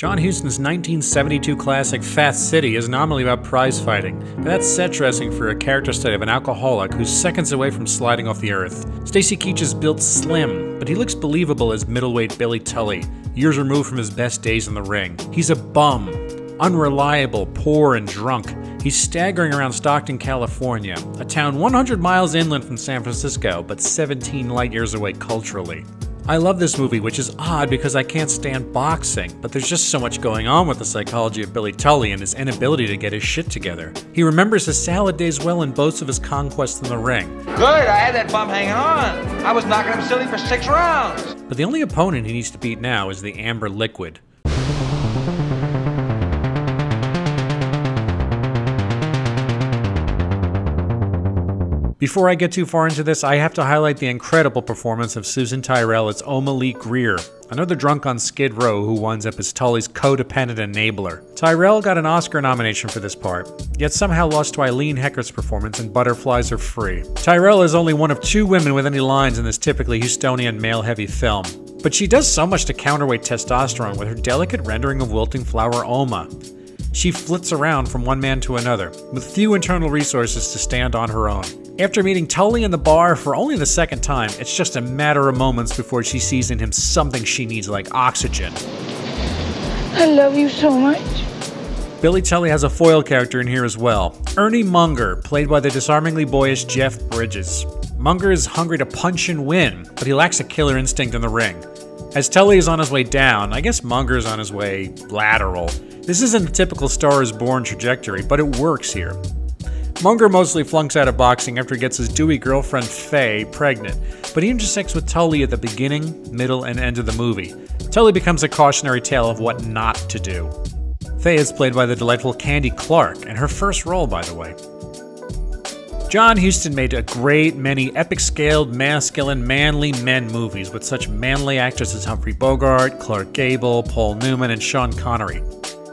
John Huston's 1972 classic Fat City is nominally about prize fighting, but that's set dressing for a character study of an alcoholic who's seconds away from sliding off the earth. Stacy Keach is built slim, but he looks believable as middleweight Billy Tully, years removed from his best days in the ring. He's a bum, unreliable, poor, and drunk. He's staggering around Stockton, California, a town 100 miles inland from San Francisco, but 17 light years away culturally. I love this movie, which is odd because I can't stand boxing, but there's just so much going on with the psychology of Billy Tully and his inability to get his shit together. He remembers his salad days well and boasts of his conquests in the ring. Good, I had that bum hanging on. I was knocking him silly for six rounds. But the only opponent he needs to beat now is the Amber Liquid. Before I get too far into this, I have to highlight the incredible performance of Susan Tyrrell as Oma Lee Greer, another drunk on Skid Row who winds up as Tully's codependent enabler. Tyrrell got an Oscar nomination for this part, yet somehow lost to Eileen Heckart's performance in Butterflies Are Free. Tyrrell is only one of two women with any lines in this typically Hustonian male-heavy film, but she does so much to counterweight testosterone with her delicate rendering of wilting flower Oma. She flits around from one man to another, with few internal resources to stand on her own. After meeting Tully in the bar for only the second time, it's just a matter of moments before she sees in him something she needs like oxygen. I love you so much. Billy Tully has a foil character in here as well. Ernie Munger, played by the disarmingly boyish Jeff Bridges. Munger is hungry to punch and win, but he lacks a killer instinct in the ring. As Tully is on his way down, I guess Munger is on his way lateral. This isn't a typical Star is Born trajectory, but it works here. Munger mostly flunks out of boxing after he gets his dewy girlfriend Faye pregnant, but he intersects with Tully at the beginning, middle, and end of the movie. Tully becomes a cautionary tale of what not to do. Faye is played by the delightful Candy Clark, and her first role, by the way. John Huston made a great many epic scaled, masculine, manly men movies with such manly actors as Humphrey Bogart, Clark Gable, Paul Newman, and Sean Connery.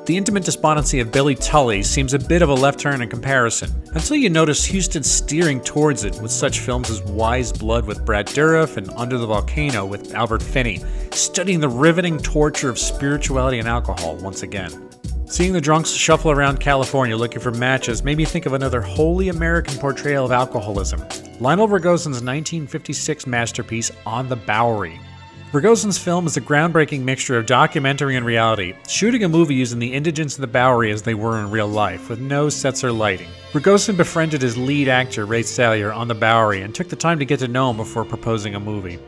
The intimate despondency of Billy Tully seems a bit of a left turn in comparison, until you notice Huston steering towards it with such films as Wise Blood with Brad Dourif and Under the Volcano with Albert Finney, studying the riveting torture of spirituality and alcohol once again. Seeing the drunks shuffle around California looking for matches made me think of another wholly American portrayal of alcoholism Lionel Rogosin's 1956 masterpiece On the Bowery, Rogosin's film is a groundbreaking mixture of documentary and reality, shooting a movie using the indigents of the Bowery as they were in real life, with no sets or lighting. Rogosin befriended his lead actor, Ray Salyer, on the Bowery and took the time to get to know him before proposing a movie.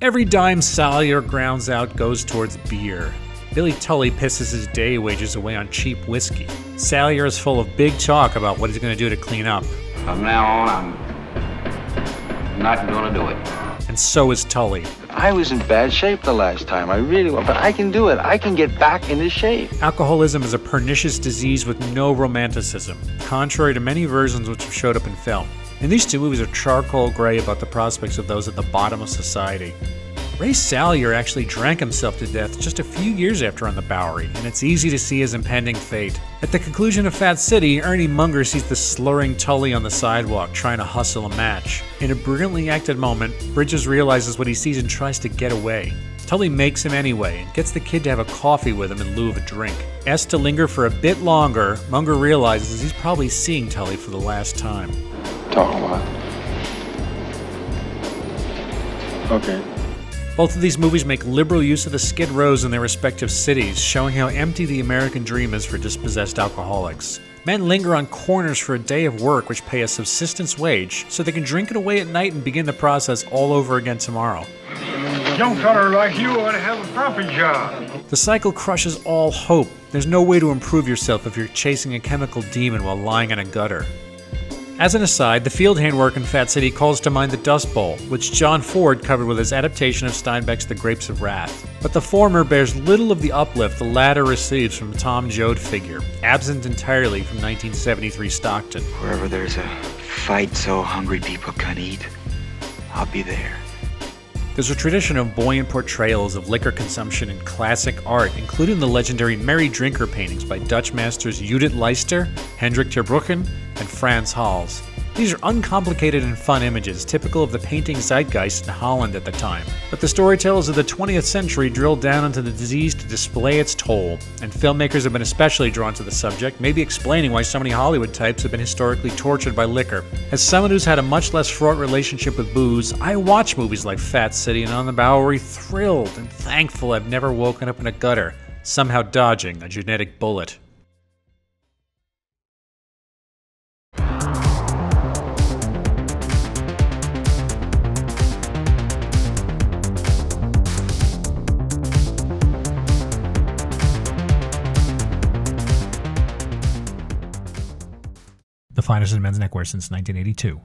Every dime Salyer grounds out goes towards beer. Billy Tully pisses his day wages away on cheap whiskey. Salyer is full of big talk about what he's going to do to clean up. From now on, I'm not going to do it. And so is Tully. I was in bad shape the last time. I really was. But I can do it. I can get back into shape. Alcoholism is a pernicious disease with no romanticism, contrary to many versions which have showed up in film. And these two movies are charcoal gray about the prospects of those at the bottom of society. Ray Salyer actually drank himself to death just a few years after on the Bowery, and it's easy to see his impending fate. At the conclusion of Fat City, Ernie Munger sees the slurring Tully on the sidewalk trying to hustle a match. In a brilliantly acted moment, Bridges realizes what he sees and tries to get away. Tully makes him anyway and gets the kid to have a coffee with him in lieu of a drink. Asked to linger for a bit longer, Munger realizes he's probably seeing Tully for the last time. Talk a lot. Okay. Both of these movies make liberal use of the skid rows in their respective cities, showing how empty the American dream is for dispossessed alcoholics. Men linger on corners for a day of work which pay a subsistence wage, so they can drink it away at night and begin the process all over again tomorrow. Young feller like you ought to have a proper job. The cycle crushes all hope. There's no way to improve yourself if you're chasing a chemical demon while lying in a gutter. As an aside, the field handwork in Fat City calls to mind the Dust Bowl, which John Ford covered with his adaptation of Steinbeck's The Grapes of Wrath. But the former bears little of the uplift the latter receives from Tom Joad figure, absent entirely from 1973 Stockton. Wherever there's a fight so hungry people can eat, I'll be there. There's a tradition of buoyant portrayals of liquor consumption in classic art, including the legendary Merry Drinker paintings by Dutch masters Judith Leyster, Hendrick ter Brugghen, and Frans Hals. These are uncomplicated and fun images, typical of the painting zeitgeist in Holland at the time. But the storytellers of the 20th century drilled down into the disease to display its toll, and filmmakers have been especially drawn to the subject, maybe explaining why so many Hollywood types have been historically tortured by liquor. As someone who's had a much less fraught relationship with booze, I watch movies like Fat City and On the Bowery thrilled and thankful I've never woken up in a gutter, somehow dodging a genetic bullet. Finest in men's neckwear since 1982.